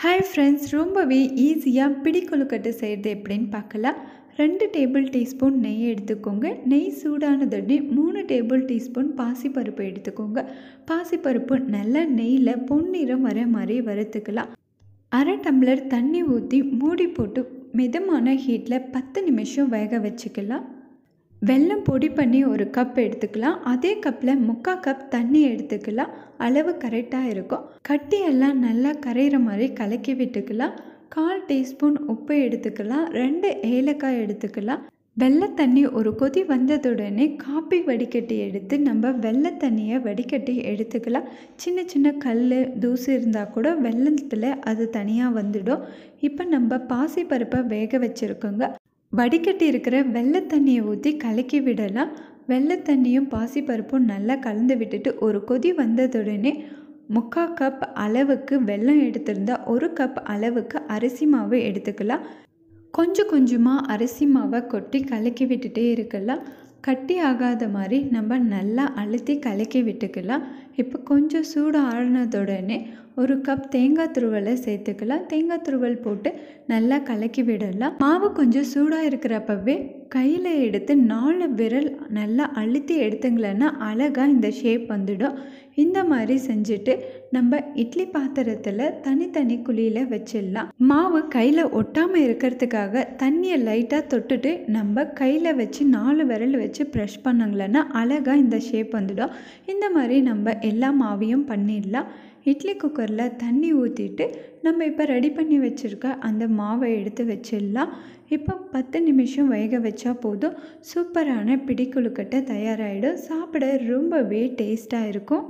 Hi friends ரொம்பவே ஈஸியாக பிடிக்கொழுக்கட்டு செய்கிறது எப்படின்னு பார்க்கலாம். ரெண்டு டேபிள் டீஸ்பூன் நெய் எடுத்துக்கோங்க. நெய் சூடானதுடனே மூணு டேபிள் டீஸ்பூன் பாசிப்பருப்பு எடுத்துக்கோங்க. பாசிப்பருப்பு நல்லா நெய்யில் பொன்னிறம் வர மாதிரி வறுத்துக்கலாம். அரை டம்ளர் தண்ணி ஊற்றி மூடி போட்டு மிதமான ஹீட்டில் பத்து நிமிஷம் வேக வச்சுக்கலாம். வெல்லம் பொடி பண்ணி ஒரு கப் எடுத்துக்கலாம். அதே கப்பில் முக்கால் கப் தண்ணி எடுத்துக்கலாம். அளவு கரெக்டாக இருக்கும். கட்டியெல்லாம் நல்லா கரையிற மாதிரி கலக்கி விட்டுக்கலாம். கால் டீஸ்பூன் உப்பு எடுத்துக்கலாம். ரெண்டு ஏலக்காய் எடுத்துக்கலாம். வெள்ளை தண்ணி ஒரு கொதி வந்ததுடனே காப்பி வடிகட்டி எடுத்து நம்ம வெள்ளை தண்ணியை வடிகட்டி எடுத்துக்கலாம். சின்ன சின்ன கல் தூசு இருந்தால் கூட வெள்ளத்தில் அது தனியாக வந்துடும். இப்போ நம்ம பாசிப்பருப்பை வேக வச்சுருக்கோங்க. வடிகட்டி இருக்கிற வெள்ளை தண்ணியை ஊற்றி கலக்கி விடலாம். வெள்ளை தண்ணியும் பாசிப்பருப்பும் நல்லா கலந்து விட்டுட்டு ஒரு கொதி வந்ததுடனே முக்கால் கப் அளவுக்கு வெல்லம் எடுத்திருந்தால் ஒரு கப் அளவுக்கு அரிசி மாவு எடுத்துக்கலாம். கொஞ்சம் கொஞ்சமாக அரிசி மாவை கொட்டி கலக்கி விட்டுட்டே இருக்கலாம். கட்டி ஆகாத மாதிரி நம்ம நல்லா அழுத்தி கலக்கி விட்டுக்கலாம். இப்போ கொஞ்சம் சூடு ஆறினதுடனே ஒரு கப் தேங்காய் துருவலை சேர்த்துக்கலாம். தேங்காய் துருவல் போட்டு நல்லா கலக்கி விடலாம். மாவு கொஞ்சம் சூடாக இருக்கிறப்பவே கையில் எடுத்து நாலு விரல் நல்லா அழுத்தி எடுத்துங்களேன்னா அழகாக இந்த ஷேப் வந்துடும். இந்த மாதிரி செஞ்சுட்டு நம்ம இட்லி பாத்திரத்தில் தனித்தனி குழியில் வச்சிடலாம். மாவு கையில் ஒட்டாமல் இருக்கிறதுக்காக தண்ணியை லைட்டாக தொட்டுட்டு நம்ம கையில் வச்சு நாலு விரல் வச்சு ப்ரெஷ் பண்ணங்களேன்னா அழகாக இந்த ஷேப் வந்துடும். இந்த மாதிரி நம்ம எல்லா மாவையும் பண்ணிடலாம். இட்லி குக்கரில் தண்ணி ஊற்றிட்டு நம்ம இப்போ ரெடி பண்ணி வச்சுருக்க அந்த மாவை எடுத்து வச்சிடலாம். இப்போ பத்து நிமிஷம் வேக வச்சா போதும். சூப்பரான பிடி கொழுக்கட்டை தயாராகிடும் சாப்பிட ரொம்பவே டேஸ்ட்டாக இருக்கும்.